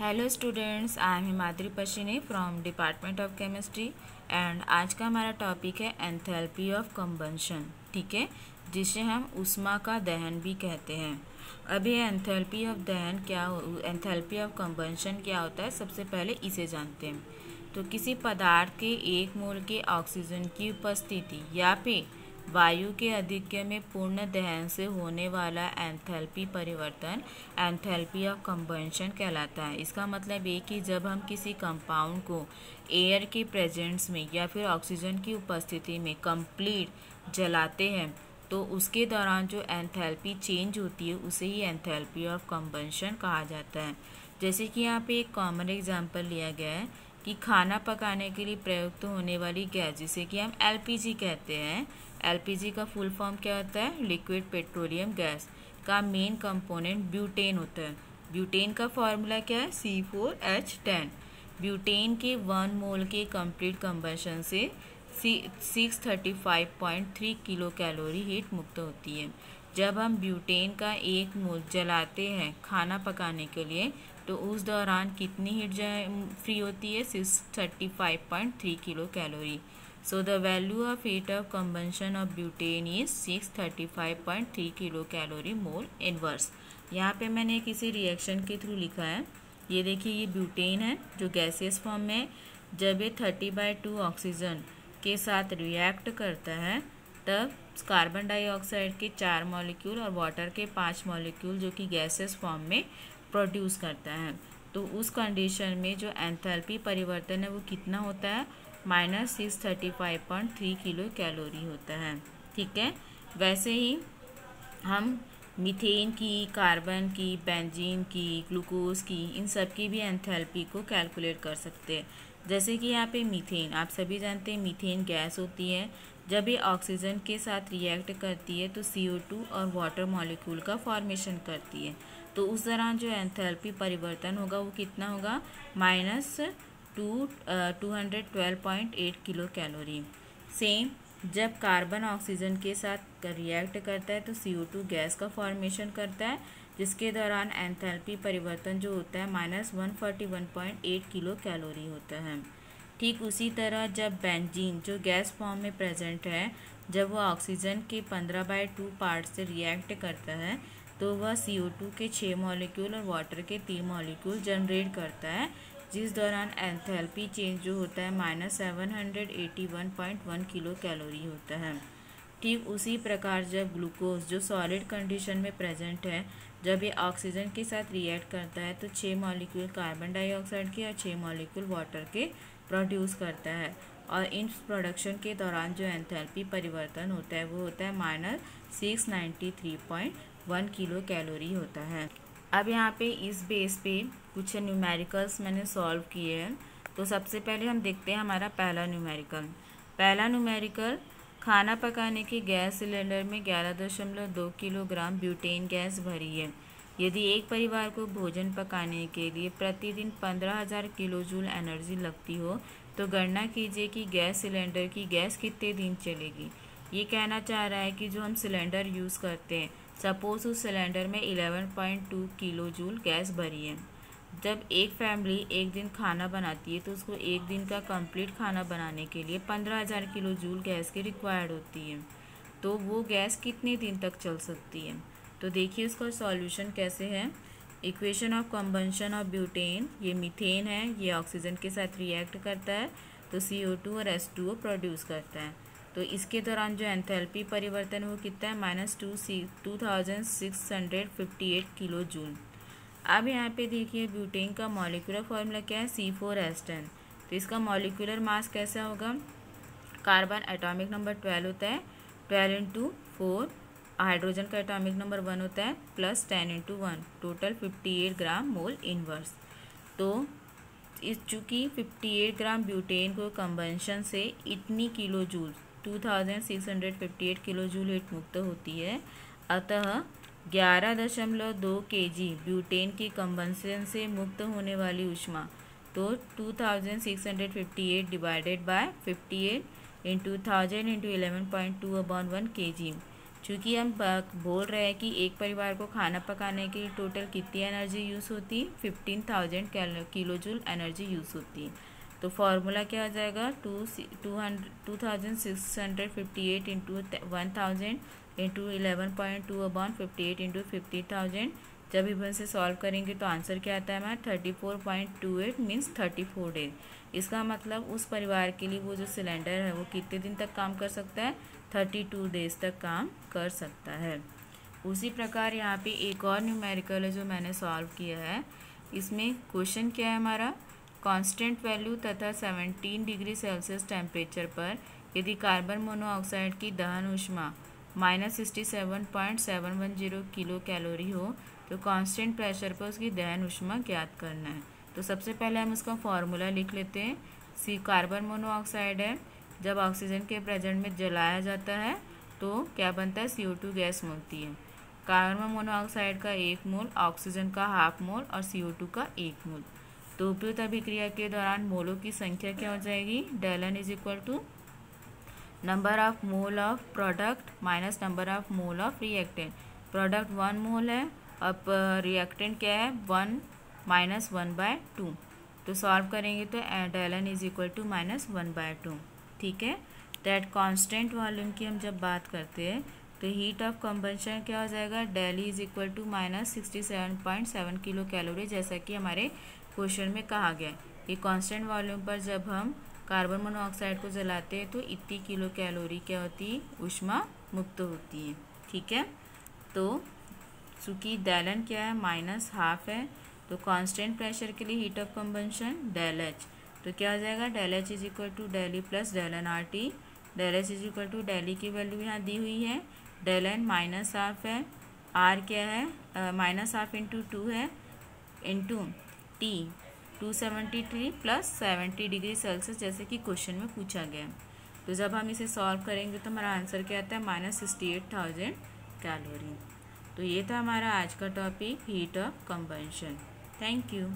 Hello students I am Himadri Pashini from department of chemistry and आज का हमारा topic है एंथैल्पी ऑफ़ कंबंशन ठीक है? जिसे हम उष्मा का दहन भी कहते हैं। अभी एंथैल्पी ऑफ़ दहन क्या एंथैल्पी ऑफ़ कंबंशन क्या होता है? सबसे पहले इसे जानते हैं। तो किसी पदार्थ के एक मोल के ऑक्सीजन की उपस्थिति या फिर वायु के अधिक्य में पूर्ण दहन से होने वाला एंथैल्पी परिवर्तन, एंथैल्पी ऑफ़ कंबंशन कहलाता है। इसका मतलब ये कि जब हम किसी कंपाउंड को एयर के प्रेजेंस में या फिर ऑक्सीजन की उपस्थिति में कंप्लीट जलाते हैं तो उसके दौरान जो एंथैल्पी चेंज होती है, उसे ही एंथैल्पी ऑफ़ कंबंशन कहा जाता है। जैसे कि यहाँ पे एक कॉमन एग्जांपल लिया गया है कि खाना पकाने के लिए प्रयुक्त होने वाली गैस, जिसे कि हम एलपीजी कहते हैं एलपीजी का फुल फॉर्म क्या होता है? लिक्विड पेट्रोलियम गैस का मेन कंपोनेंट ब्यूटेन होता है। ब्यूटेन का फॉर्मूला क्या है? C four H ten butane के वन मोल के कंप्लीट कंबशन से six thirty five point three kilo calorie heat मुक्त होती है। जब हम ब्यूटेन का एक मोल जलाते हैं खाना पकाने के लिए तो उस दौरान कितनी हीट फ्री होती है? Six thirty five point three kilo calorie So, the value of heat of combustion of butane is 635.3 kilo calorie mole inverse यहाँ पे मैंने किसी रिएक्शन के थ्रू लिखा है। ये देखिए, ये ब्यूटेन है, जो गैसियस फॉर्म में जब ये थर्टी बाई टू ऑक्सीजन के साथ रिएक्ट करता है, तब कार्बन डाइऑक्साइड के चार मॉलिक्यूल और वाटर के पाँच मॉलिक्यूल जो कि गैसेस फॉर्म में प्रोड्यूस करता है। तो उस कंडीशन में जो एंथैल्पी परिवर्तन है वो कितना होता है? Minus six thirty five point three kilo calorie होता है, ठीक है? वैसे ही हम मीथेन की कार्बन की बेंजीन की ग्लूकोज की, इन सब की भी एंथैल्पी को कैलकुलेट कर सकते हैं। जैसे कि यहाँ पे मीथेन आप सभी जानते हैं मीथेन गैस होती है। जब ये ऑक्सीजन के साथ रिएक्ट करती है तो टू और वाटर मॉलिक्यूल का फॉर्मेशन करती है। तो उस दौरान जो एंथैल्पी परिवर्तन होगा वो कितना होगा? Minus two two hundred twelve point eight kilo calorie same जब कार्बन ऑक्सीजन के साथ रिएक्ट करता है तो सीओ टू गैस का फॉर्मेशन करता है, जिसके दौरान एंथैल्पी परिवर्तन जो होता है minus one forty one point eight kilo calorie होता है। ठीक उसी तरह जब बेंजीन जो गैस फॉर्म में प्रेजेंट है, जब वो ऑक्सीजन के पंद्रह बाई टू पार्ट से रिएक्ट करता है तो वह सी के छः मॉलिक्यूल और वाटर के तीन मॉलिक्यूल जनरेट करता है, जिस दौरान एंथैल्पी चेंज जो होता है minus seven hundred eighty one point one kilo calorie होता है। ठीक उसी प्रकार जब ग्लूकोज जो सॉलिड कंडीशन में प्रेजेंट है, जब ये ऑक्सीजन के साथ रिएक्ट करता है तो छः मॉलिक्यूल कार्बन डाइऑक्साइड के और छः मॉलिक्यूल वाटर के प्रोड्यूस करता है। और इन प्रोडक्शन के दौरान जो एंथैल्पी परिवर्तन होता है, वो होता है minus six ninety three point one kilo calorie होता है। अब यहाँ पे इस बेस पे कुछ न्यूमेरिकल्स मैंने सॉल्व किए हैं। तो सबसे पहले हम देखते हैं हमारा पहला न्यूमेरिकल पहला न्यूमेरिकल खाना पकाने के गैस सिलेंडर में ग्यारह दशमलव दो किलोग्राम ब्यूटेन गैस भरी है। यदि एक परिवार को भोजन पकाने के लिए प्रतिदिन पंद्रह हज़ार किलो जूल एनर्जी लगती हो तो गणना कीजिए कि गैस सिलेंडर की गैस कितने दिन चलेगी। ये कहना चाह रहा है कि जो हम सिलेंडर यूज़ करते हैं, सपोज़ उस सिलेंडर में 11.2 किलो जूल गैस भरी है। जब एक फैमिली एक दिन खाना बनाती है तो उसको एक दिन का कंप्लीट खाना बनाने के लिए पंद्रह हज़ार किलो जूल गैस की रिक्वायर्ड होती है। तो वो गैस कितने दिन तक चल सकती है? तो देखिए उसका सॉल्यूशन कैसे है। Equation of combustion of butane, ये मीथेन है, ये ऑक्सीजन के साथ रिएक्ट करता है तो सी और एस प्रोड्यूस करता है। तो इसके दौरान जो एंथैल्पी परिवर्तन वो कितना है? Minus two C, two thousand six hundred fifty eight kilo joule. अब यहाँ पे देखिए, ब्यूटेन का मॉलिकुलर फॉर्मूला क्या है? सी फोर एस टेन तो इसका मॉलिकुलर मास कैसा होगा? कार्बन एटॉमिक नंबर ट्वेल्व होता है, ट्वेल्व इंटू फोर। हाइड्रोजन का एटॉमिक नंबर वन होता है, plus ten into one. Total fifty eight gram mole inverse. तो इस चूँकि फिफ्टी एट ग्राम ब्यूटेन को कंबंशन से इतनी kilo joule 2658 kilo joule heat मुक्त होती है। अतः ग्यारह दशमलव दो के जी ब्यूटेन की कंबंसन से मुक्त होने वाली उष्मा तो 2658 divided by 58 into thousand into eleven point two upon one K G क्योंकि हम बोल रहे हैं कि एक परिवार को खाना पकाने के लिए टोटल कितनी एनर्जी यूज़ होती? है fifteen thousand kilo joule energy use होती। है तो फार्मूला क्या आ जाएगा? Two two hundred two thousand six hundred fifty eight into one thousand into eleven point two upon fifty eight into fifty thousand जब even से सॉल्व करेंगे तो आंसर क्या आता है हमारा? Thirty four point two eight means thirty four days इसका मतलब उस परिवार के लिए वो जो सिलेंडर है, वो कितने दिन तक काम कर सकता है? थर्टी टू डेज़ तक काम कर सकता है। उसी प्रकार यहाँ पे एक और न्यूमेरिकल है जो मैंने सॉल्व किया है। इसमें क्वेश्चन क्या है हमारा? कांस्टेंट वैल्यू तथा 17 डिग्री सेल्सियस टेम्परेचर पर, यदि कार्बन मोनोऑक्साइड की दहन उष्मा minus sixty seven point seven one zero kilo calorie हो तो कांस्टेंट प्रेशर पर उसकी दहन उष्मा ज्ञात करना है। तो सबसे पहले हम उसका फॉर्मूला लिख लेते हैं। सी कार्बन मोनोऑक्साइड है। जब ऑक्सीजन के प्रेजेंट में जलाया जाता है तो क्या बनता है? सी गैस मिलती है। कार्बन मोनोऑक्साइड का एक मोल ऑक्सीजन का हाफ़ मोल और सी का एक मोल। तो उपयुक्त अभिक्रिया के दौरान मोलों की संख्या क्या हो जाएगी? Del n is equal to number of mole of product minus number of mole of reactant product one mole है, अब रिएक्टेंट क्या है? One minus one by two तो सॉल्व करेंगे तो del n is equal to minus one by two ठीक है? That constant volume की हम जब बात करते हैं तो हीट ऑफ़ कंबंशन क्या हो जाएगा? Del E is equal to minus sixty seven point seven kilo calorie जैसा कि हमारे क्वेश्चन में कहा गया कि कांस्टेंट वॉल्यूम पर जब हम कार्बन मोनोऑक्साइड को जलाते हैं तो इतनी किलो कैलोरी क्या होती है? उष्मा मुक्त होती है। ठीक है? तो चूँकि डेलन क्या है? माइनस हाफ़ है तो कांस्टेंट प्रेशर के लिए heat of combustion del H तो क्या हो जाएगा? Del H is equal to del E plus del N R T del H is equal to del E की वैल्यू यहाँ दी हुई है। डेल एन माइनस हाफ़ है। आर क्या है? माइनस हाफ़ इंटू टू है। Into T two seventy three plus seventy degree Celsius जैसे कि क्वेश्चन में पूछा गया तो जब हम इसे सॉल्व करेंगे तो हमारा आंसर क्या आता है? Minus sixty eight thousand calorie. तो ये था हमारा आज का topic, heat of combustion. Thank you.